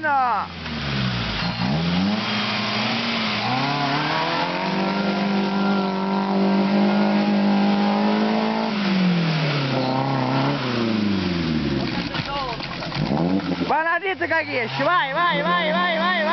の。バナディット鍵シュワイワイワイワイワイワイ